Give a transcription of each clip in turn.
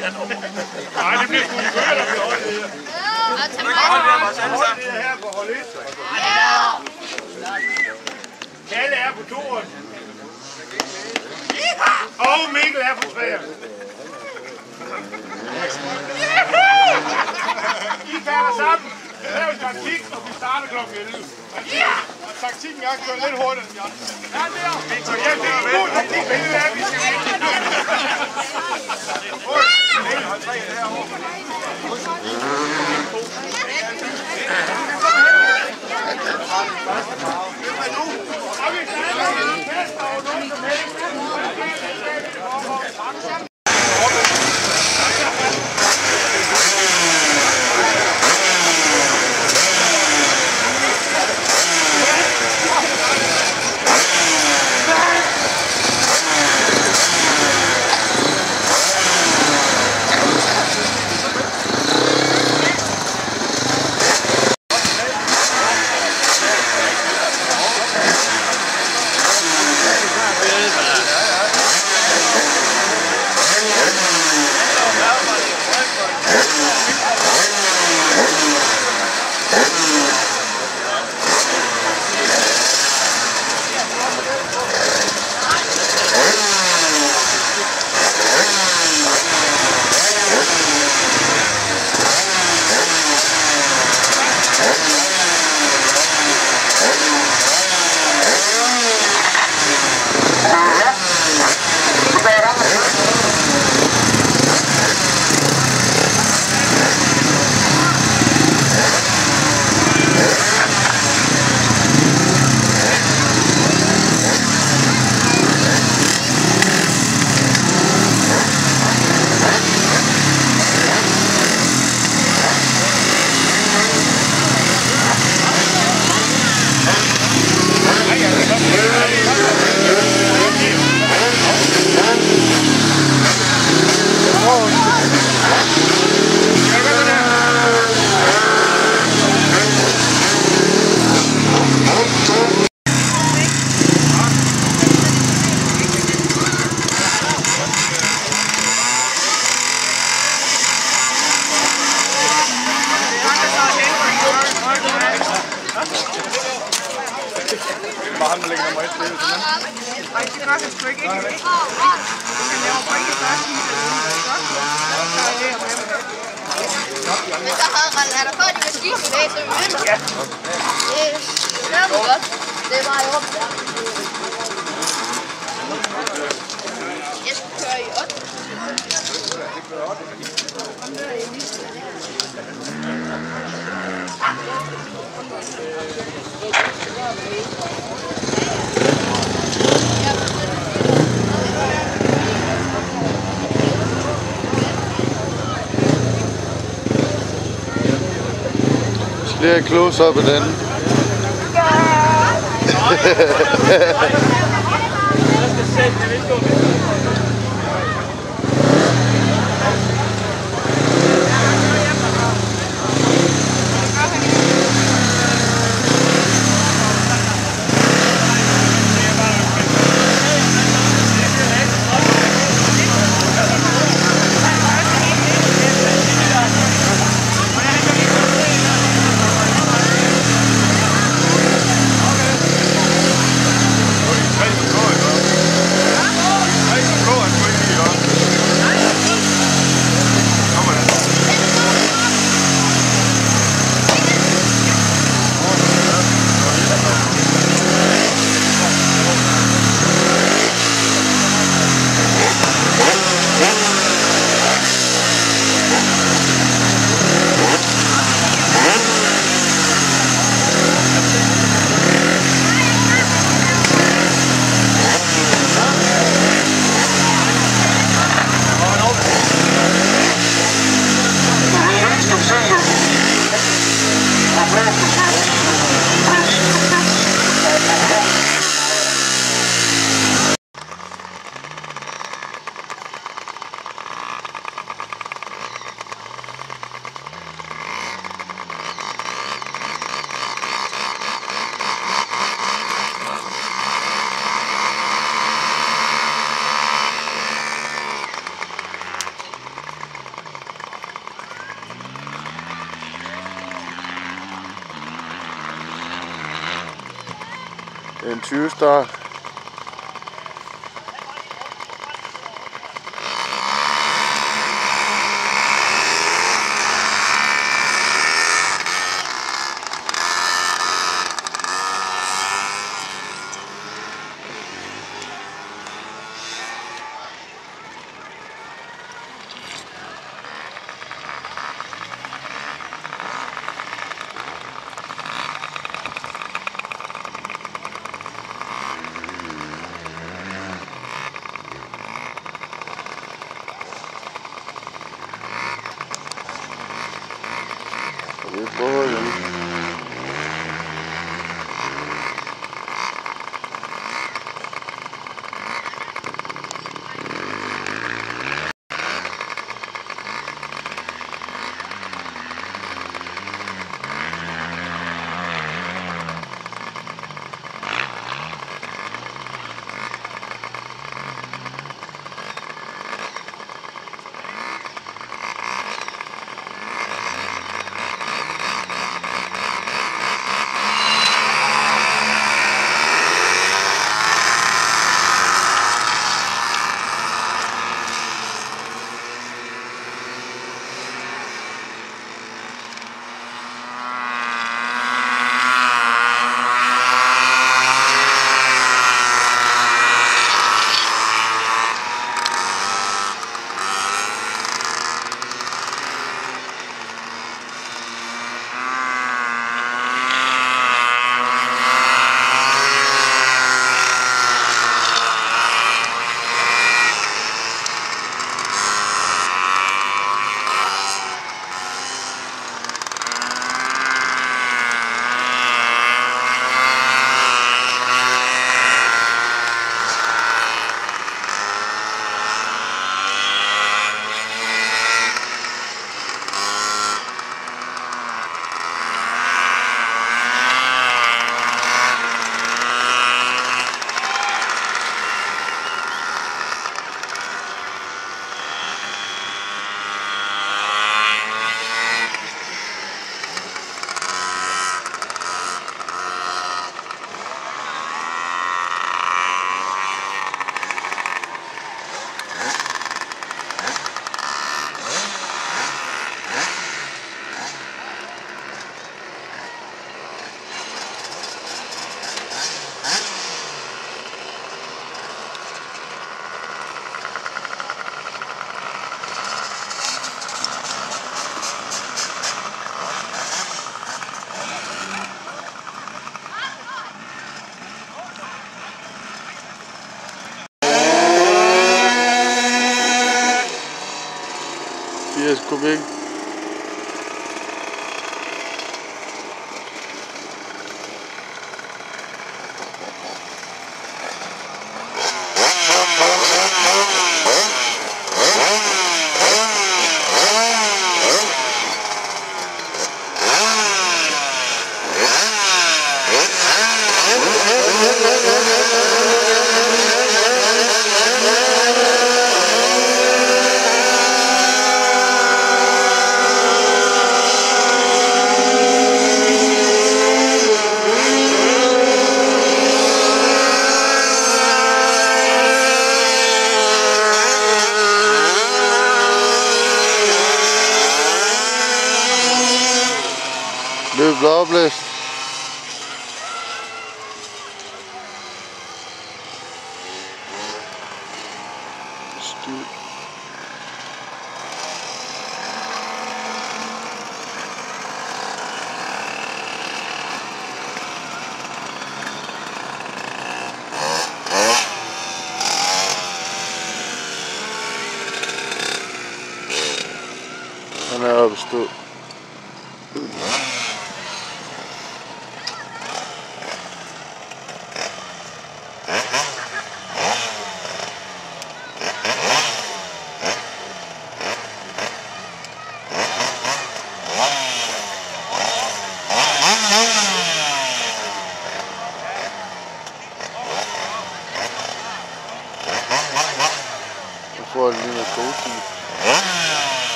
Jeg. Nej, det bliver sgu en kører, der bliver holdt her. Og mig. Hold det her på hold 1. Kalle er på toren. Og Mikkel er på træeren. I falder sammen. Lav en taktik, og vi starter kl. 11. Ja! Taktikken er at køre lidt hurtigere end de andre. Så jeg fik en god taktik, det er, vi skal vinde. Og vi Lige et close-up 2020, der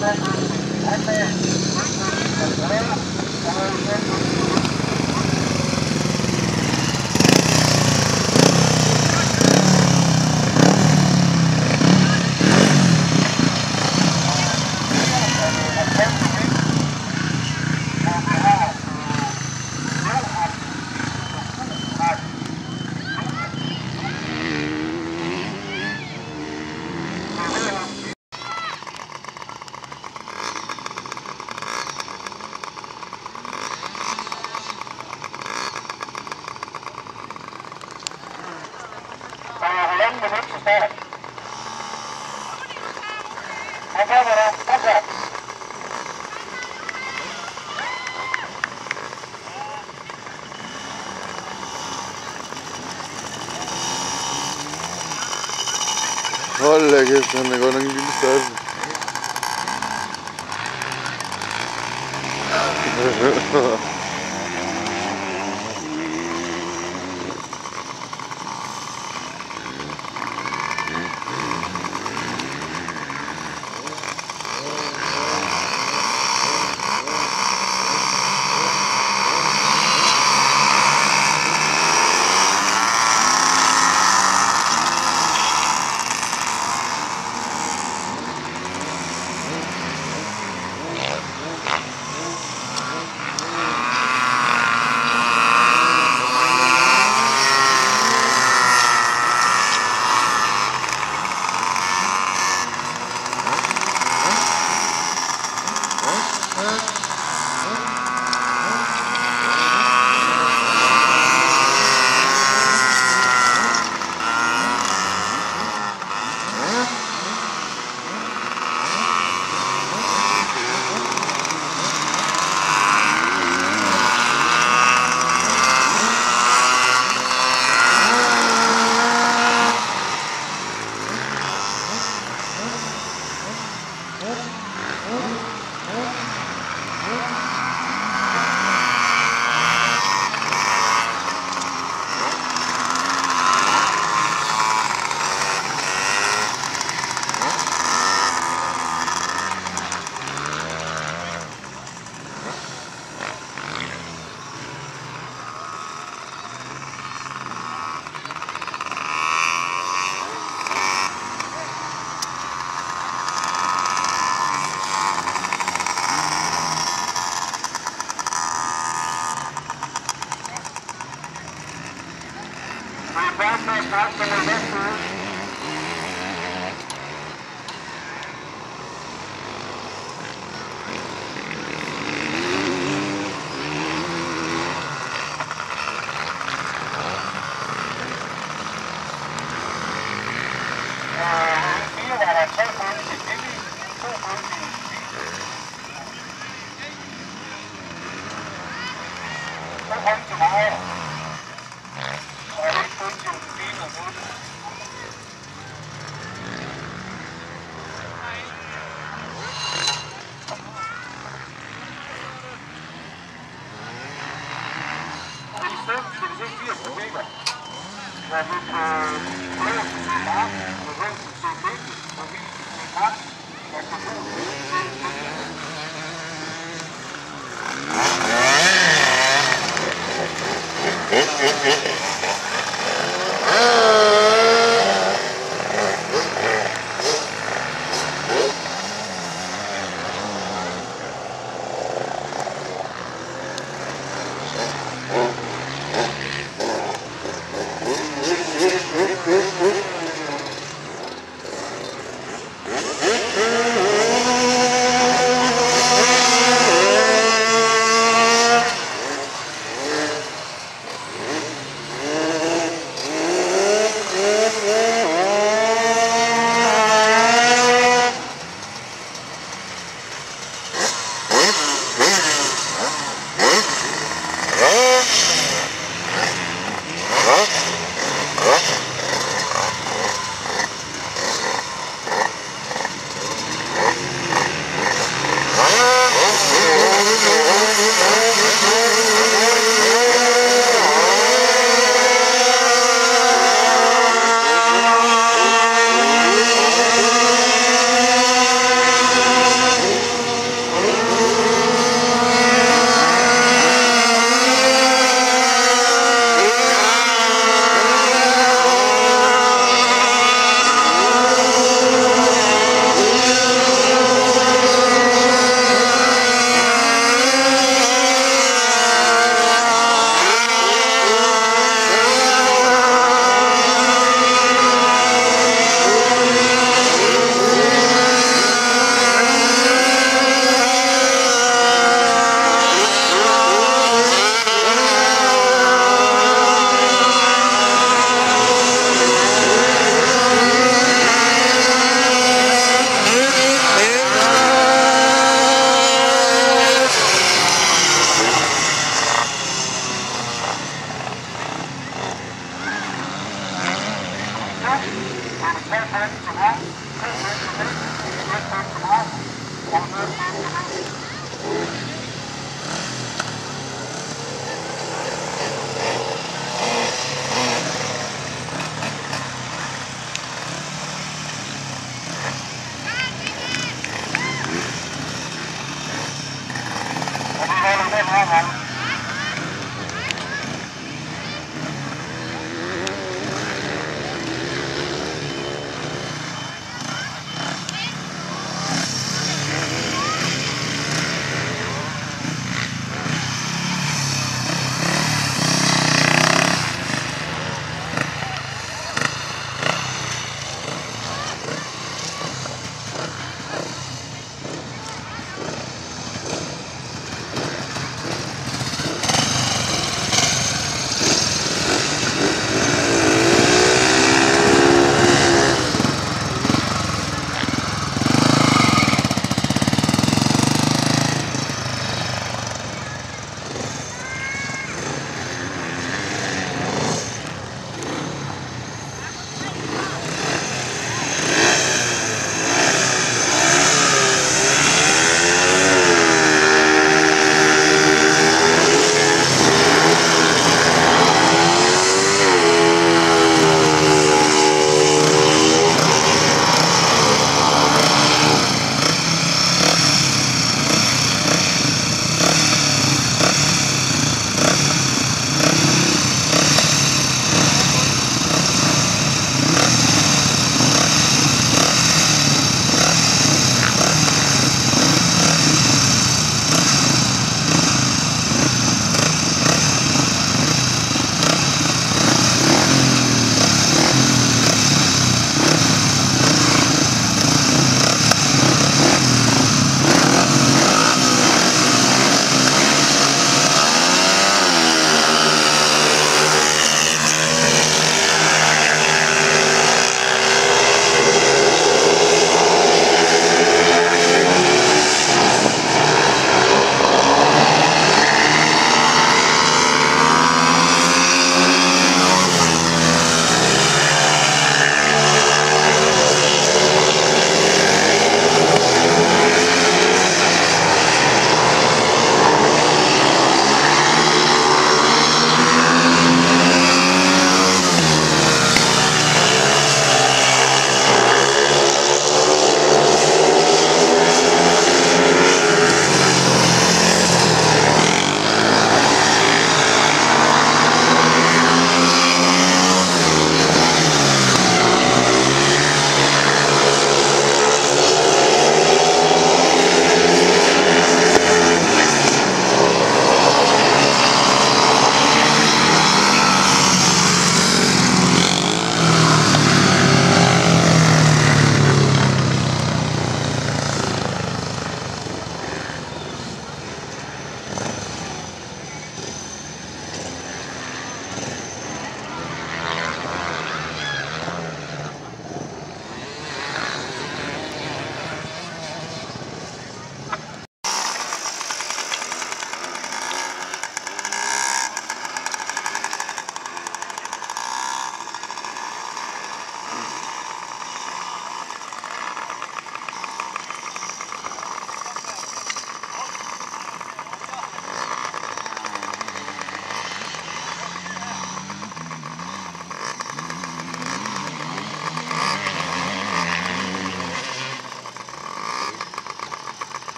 Thank you. É, consegue esse é, né, negócio não é indebilitável.